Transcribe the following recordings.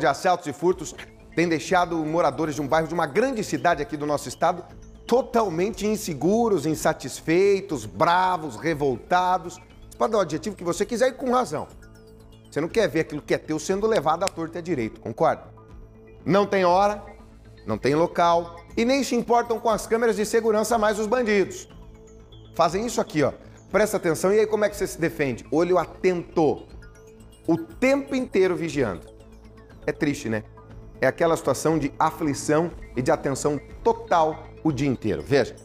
de assaltos e furtos tem deixado moradores de um bairro de uma grande cidade aqui do nosso estado totalmente inseguros, insatisfeitos, bravos, revoltados. Você pode dar o adjetivo que você quiser e com razão. Você não quer ver aquilo que é teu sendo levado à torta e à direito, concorda? Não tem hora, não tem local e nem se importam com as câmeras de segurança mais os bandidos. Fazem isso aqui, ó. Presta atenção e aí como é que você se defende? Olho atento. O tempo inteiro vigiando. É triste, né? É aquela situação de aflição e de atenção total o dia inteiro. Veja.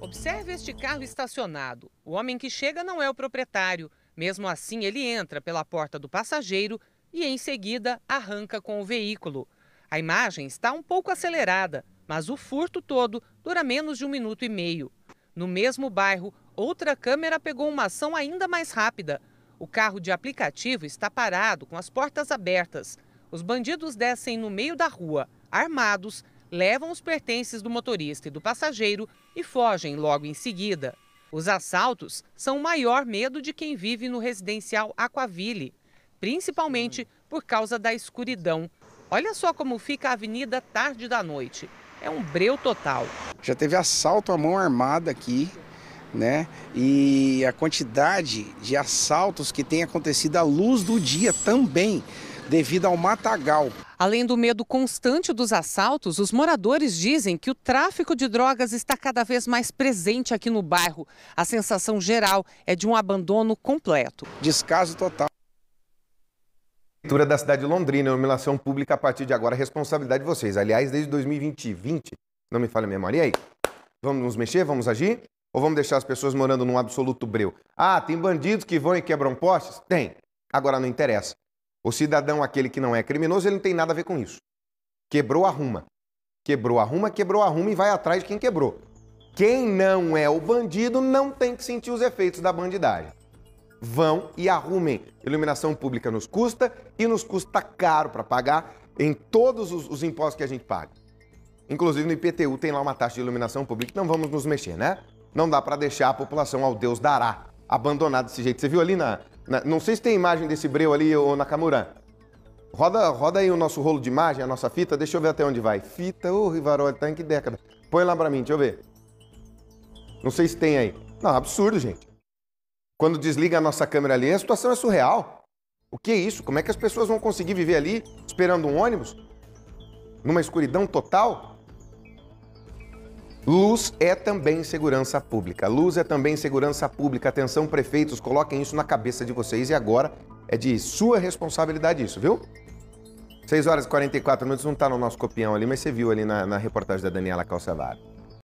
Observe este carro estacionado. O homem que chega não é o proprietário. Mesmo assim, ele entra pela porta do passageiro e, em seguida, arranca com o veículo. A imagem está um pouco acelerada, mas o furto todo dura menos de um minuto e meio. No mesmo bairro, outra câmera pegou uma ação ainda mais rápida. O carro de aplicativo está parado, com as portas abertas. Os bandidos descem no meio da rua, armados, levam os pertences do motorista e do passageiro e fogem logo em seguida. Os assaltos são o maior medo de quem vive no residencial Aquaville, principalmente por causa da escuridão. Olha só como fica a avenida tarde da noite. É um breu total. Já teve assalto à mão armada aqui, né? E a quantidade de assaltos que tem acontecido à luz do dia também devido ao matagal. Além do medo constante dos assaltos, os moradores dizem que o tráfico de drogas está cada vez mais presente aqui no bairro. A sensação geral é de um abandono completo. Descaso total. Prefeitura da cidade de Londrina, iluminação pública a partir de agora, responsabilidade de vocês. Aliás, desde 2020, não me falha a memória. E aí? Vamos nos mexer? Vamos agir? Ou vamos deixar as pessoas morando num absoluto breu? Ah, tem bandidos que vão e quebram postes? Tem. Agora não interessa. O cidadão, aquele que não é criminoso, ele não tem nada a ver com isso. Quebrou, arruma. Quebrou, arruma, quebrou, arruma e vai atrás de quem quebrou. Quem não é o bandido não tem que sentir os efeitos da bandidagem. Vão e arrumem. Iluminação pública nos custa e nos custa caro para pagar em todos os, os, impostos que a gente paga. Inclusive no IPTU tem lá uma taxa de iluminação pública, não vamos nos mexer, né? Não dá para deixar a população ao Deus dará, abandonada desse jeito. Você viu ali na, não sei se tem imagem desse breu ali, ô Nakamura. Roda, roda aí o nosso rolo de imagem, a nossa fita. Deixa eu ver até onde vai. Fita, ô oh, Rivaroli, tá em que década? Põe lá pra mim, deixa eu ver. Não sei se tem aí. Não, absurdo, gente. Quando desliga a nossa câmera ali, a situação é surreal. O que é isso? Como é que as pessoas vão conseguir viver ali esperando um ônibus? Numa escuridão total? Luz é também segurança pública. Luz é também segurança pública. Atenção, prefeitos, coloquem isso na cabeça de vocês e agora é de sua responsabilidade isso, viu? 6 horas e 44 minutos, não está no nosso copião ali, mas você viu ali na, na reportagem da Daniela Calçavaro.